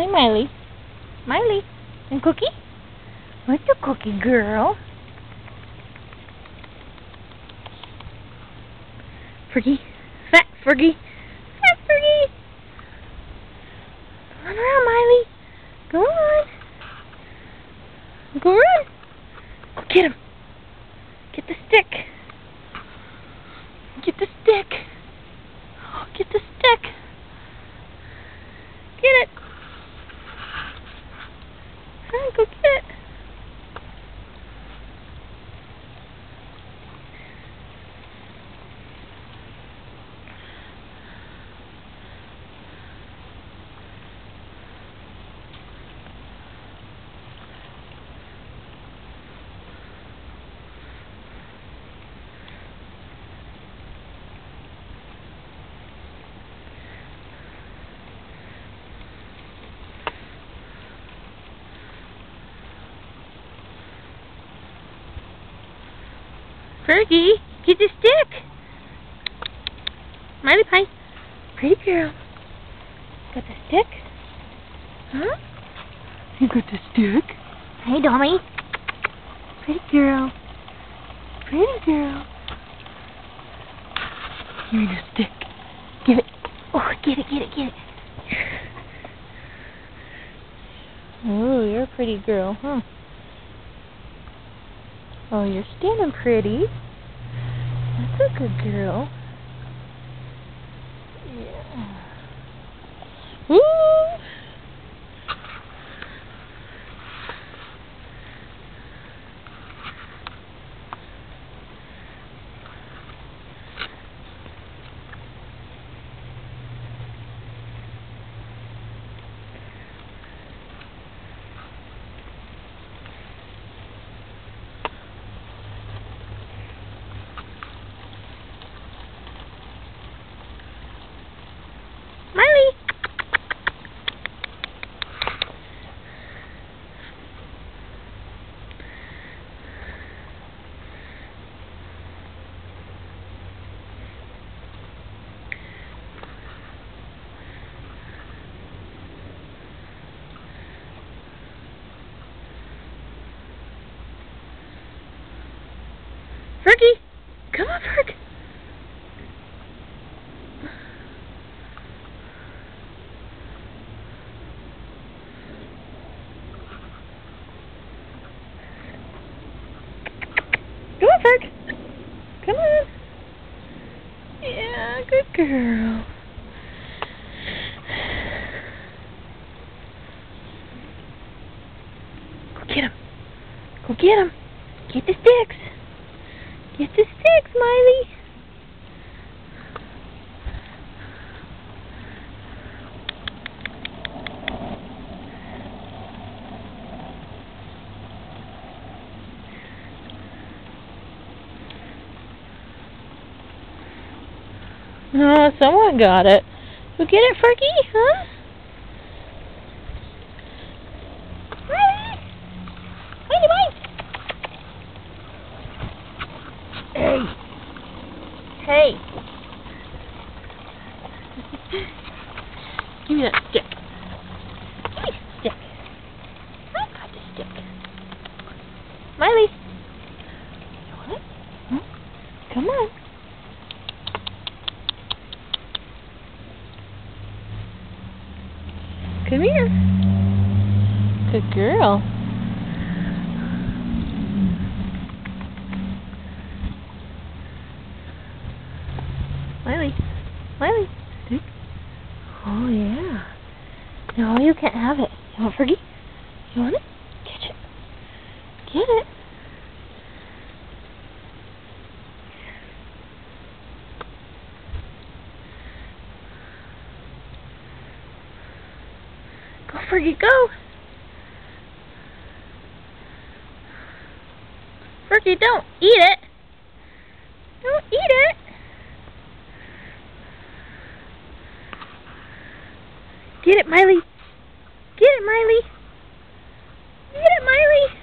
Hi, Miley. Miley. And Cookie? What's a cookie girl? Fergie. Fat Fergie. Fat Fergie. Run around, Miley. Go on. Go run. Go get him. Get the stick. Get the stick. Get the stick. Get it. Huh, go get it. Fergie, get the stick. Miley Pie. Pretty girl. Got the stick? Huh? You got the stick? Hey, dummy. Pretty girl. Pretty girl. Give me the stick. Give it. Oh, get it, get it, get it. Oh, you're a pretty girl, huh? Oh, you're standing pretty. That's a good girl. Yeah. Woo! Miley! Fergie! Come on, Ferg! Come on, Ferg! Come on! Yeah, good girl. Go get him. Go get him. Get the sticks. Get the sticks, Miley. Oh, someone got it. Go get it, Fergie, huh? Miley! Miley, Miley! Hey! Hey! Give me that stick. Give me the stick. I got the stick. Miley! You want it? Hmm? Come on. Come here. Good girl. Miley. Stick. Oh, yeah. No, you can't have it. You want Fergie? You want it? Catch it. Get it. Go, Fergie, go! Fergie, don't eat it! Don't eat it! Get it, Miley. Get it, Miley. Get it, Miley.